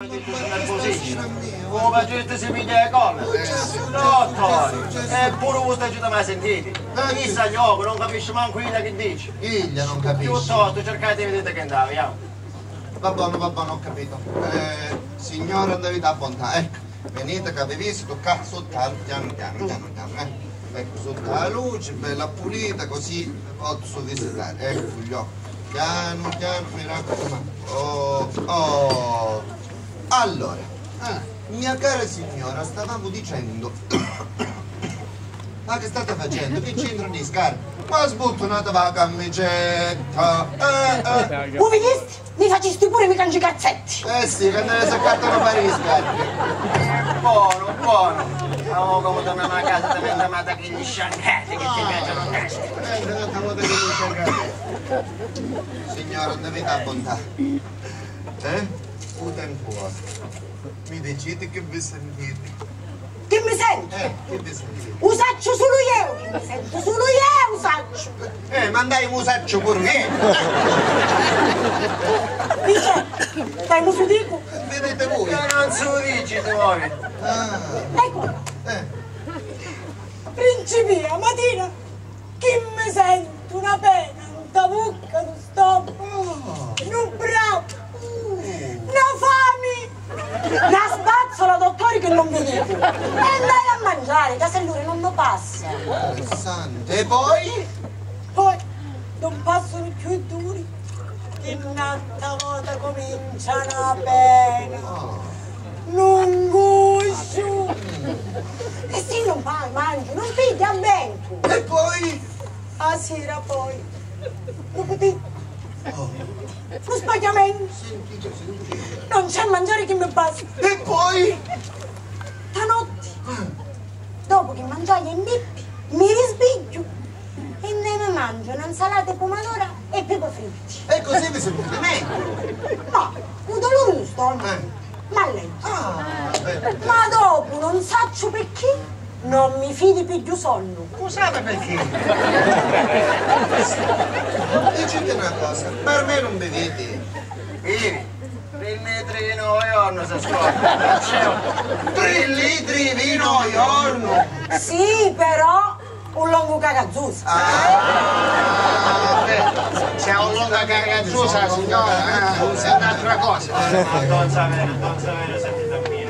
Come facete si piglia le colle? No, Tony, eppure voi stai mai sentiti? Chi sa occhi, non capisce manco Ida che dice. Iglia non capisce. Piuttosto cercate di vedere che andava, vediamo. Va buono, va buono, ho capito. Eh, signora Davide Bontà, ecco, venite che avete visto, tocca sotto piano, piano, piano, piano, eh. Ecco, sotto la luce, bella pulita, così posso visitare. Ecco gli occhi. Piano, piano, mi raccomando. Oh, oh. Allora, ah, mia cara signora, stavamo dicendo... Ma che state facendo? Che c'entrano i scarpe? Ma sbuttonate la camicetta! Eh, eh. Voi vedisti? Mi facesti pure i cazzetti! Eh sì, che ne saccattano fare i scarpe! Buono, buono! Oh, come torniamo a casa ti abbiamo chiamata che gli sciancati che ti piacciono testi! Eh, non abbiamo detto che non c'è Signora, dovete bontà. Eh? Un tempo Mi dicete che vi sentite? Che mi sento? Eh, che vi sentite? Usaccio solo io! Che mi sento solo io usaccio! Eh, mandai un usaccio pure io! Dice, dai, lo dico! Vedete voi? Ma non lo dici tu voi! Ah, Ecco, eh. principia, mattina, che mi sento una pena, un tavucca, un stop, un bravo, una fame, una spazzola, dottore, che non vedevo. E andai a mangiare, da se lui non mi passa. Interessante. E poi? Poi non passano più i duri, che un'altra volta cominciano a pena. Oh. Non guscio. E se non fai, mangi, non pigli a vento. E poi? A sera poi. Dopo te, Oh. lo spagliamento. Sentite, sentite. Non c'è mangiare che mi basta. E poi? Mangiai in bippi, mi risbiglio e ne mi mangio un'insalata di pomodoro e pepe fritti. E così vi sentite meglio? Ma, un dolore di stomaco. Eh. Ma lei? Ah. Ma dopo non saccio perché non mi fidi più di sonno. Scusate perché? Dicete una cosa, per me non bevete. Ieri, il metrino e orno si scorda. C'è un... Tre litri di vino. Sì, però un longo cagazzusa. Ah, c'è un longo cagazzusa, signora, è un'altra cosa. Non so vero, non so vero, sentite qui.